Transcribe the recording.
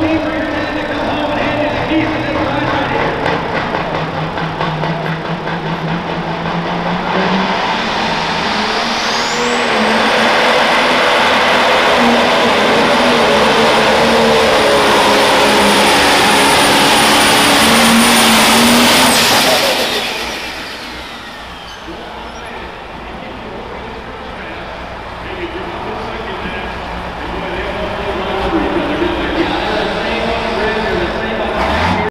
team for your dad to come home and hand you. the keys